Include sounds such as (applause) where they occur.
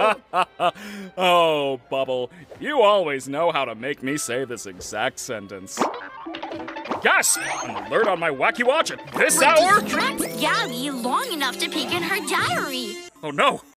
(laughs) oh, Bubble, you always know how to make me say this exact sentence. Yes! An alert on my Wacky Watch at this hour? Distract Gabby long enough to peek in her diary. Oh no,